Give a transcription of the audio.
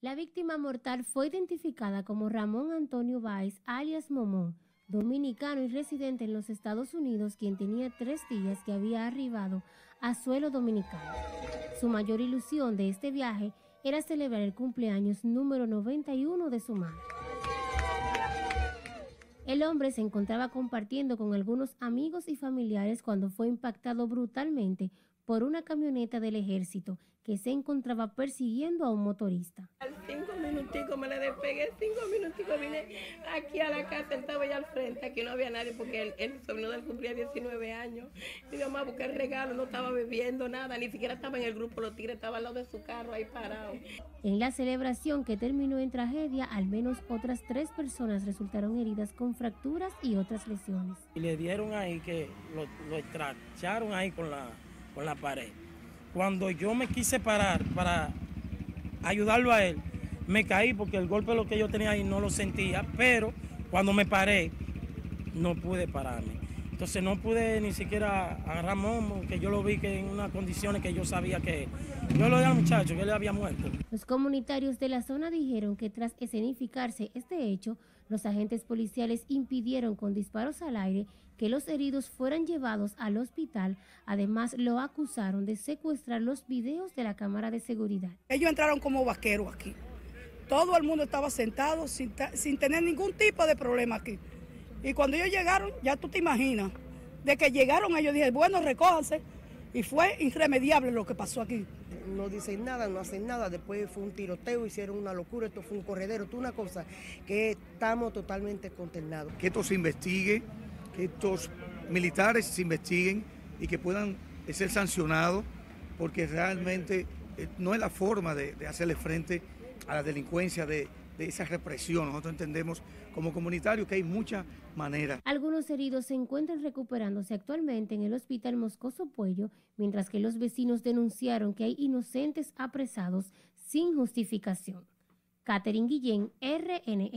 La víctima mortal fue identificada como Ramón Antonio Báez, alias Momón, dominicano y residente en los Estados Unidos, quien tenía tres días que había arribado a suelo dominicano. Su mayor ilusión de este viaje era celebrar el cumpleaños número 91 de su madre. El hombre se encontraba compartiendo con algunos amigos y familiares cuando fue impactado brutalmente por una camioneta del ejército que se encontraba persiguiendo a un motorista. Cinco minuticos me le despegué, cinco minuticos vine aquí a la casa, él estaba allá al frente, aquí no había nadie porque él, el sobrino de él cumplía 19 años. Y mi mamá busqué el regalo, no estaba bebiendo nada, ni siquiera estaba en el grupo, los tigres estaban al lado de su carro ahí parados. En la celebración que terminó en tragedia, al menos otras tres personas resultaron heridas con fracturas y otras lesiones. Y le dieron ahí que lo, lo estracharon ahí con la, con la pared. Cuando yo me quise parar para ayudarlo a él, me caí porque el golpe lo que yo tenía ahí no lo sentía, pero cuando me paré, no pude pararme. Entonces no pude ni siquiera agarrar Momo, que yo lo vi que en unas condiciones que yo sabía que yo lo di al muchacho, que él había muerto. Los comunitarios de la zona dijeron que tras escenificarse este hecho, los agentes policiales impidieron con disparos al aire que los heridos fueran llevados al hospital. Además, lo acusaron de secuestrar los videos de la cámara de seguridad. Ellos entraron como vaqueros aquí. Todo el mundo estaba sentado sin, sin tener ningún tipo de problema aquí. Y cuando ellos llegaron, ya tú te imaginas, de que llegaron ellos, dije, bueno, recójanse. Y fue irremediable lo que pasó aquí. No dicen nada, no hacen nada. Después fue un tiroteo, hicieron una locura, esto fue un corredero, esto una cosa que estamos totalmente consternados. Que esto se investigue, que estos militares se investiguen y que puedan ser sancionados, porque realmente no es la forma de, de hacerle frente a la delincuencia, de, de esa represión. Nosotros entendemos como comunitarios que hay muchas maneras. Algunos heridos se encuentran recuperándose actualmente en el hospital Moscoso Puello, mientras que los vecinos denunciaron que hay inocentes apresados sin justificación. Catherine Guillén, RNN.